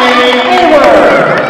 Destiny Hayward.